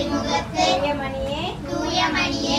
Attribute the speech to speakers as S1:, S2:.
S1: ஒளிமுகத்து தூயமணியே தூயமணியே